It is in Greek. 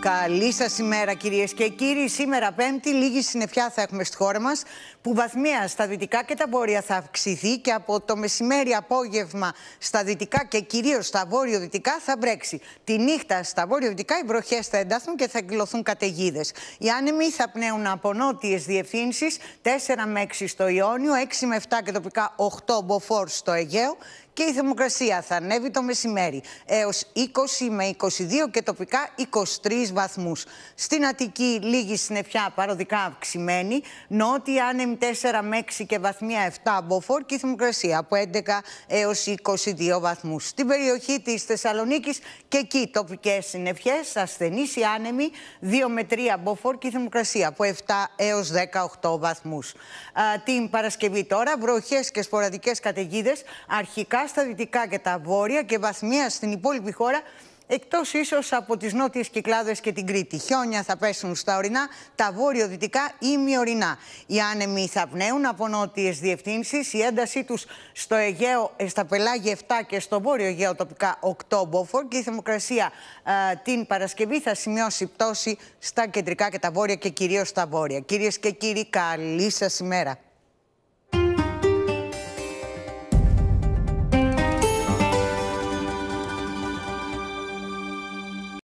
Καλή σας ημέρα, κυρίες και κύριοι. Σήμερα, Πέμπτη, λίγη συννεφιά θα έχουμε στη χώρα μας, που βαθμία στα δυτικά και τα βόρεια θα αυξηθεί και από το μεσημέρι απόγευμα στα δυτικά και κυρίως στα βόρειο-δυτικά θα βρέξει. Τη νύχτα στα βόρειο-δυτικά οι βροχές θα εντάθουν και θα εκδηλωθούν καταιγίδες. Οι άνεμοι θα πνέουν από νότιες διευθύνσεις 4 με 6 στο Ιόνιο, 6 με 7 και τοπικά 8 μποφόρ στο Αιγαίο και η θερμοκρασία θα ανέβει το μεσημέρι έως 20 με 22 και τοπικά 23 βαθμούς. Στην Αττική λίγη συννεφιά παροδικά αυξημένη, νότια άνεμη 4 με 6 και βαθμία 7 μποφόρ και η θερμοκρασία από 11 έως 22 βαθμούς. Στην περιοχή της Θεσσαλονίκης και εκεί τοπικές συννεφιές, ασθενείς οι άνεμοι 2 με 3 μποφόρ και η θερμοκρασία από 7 έως 18 βαθμούς. την Παρασκευή τώρα βροχές και σποραδικές καταιγίδες αρχικά στα δυτικά και τα βόρεια και βαθμία στην υπόλοιπη χώρα Εκτός ίσως από τις νότιες κυκλάδες και την Κρήτη. Χιόνια θα πέσουν στα ορεινά, τα βόρειο-δυτικά ή μειωρινά. Οι άνεμοι θα πνέουν από νότιες διευθύνσεις. Η έντασή τους στο Αιγαίο, ε, στα πελάγια 7 και στο βόρειο Αιγαίο τοπικά 8 μποφόρ. Και η θερμοκρασία την Παρασκευή θα σημειώσει πτώση στα κεντρικά και τα βόρεια και κυρίως στα βόρεια. Κυρίες και κύριοι, καλή σας ημέρα.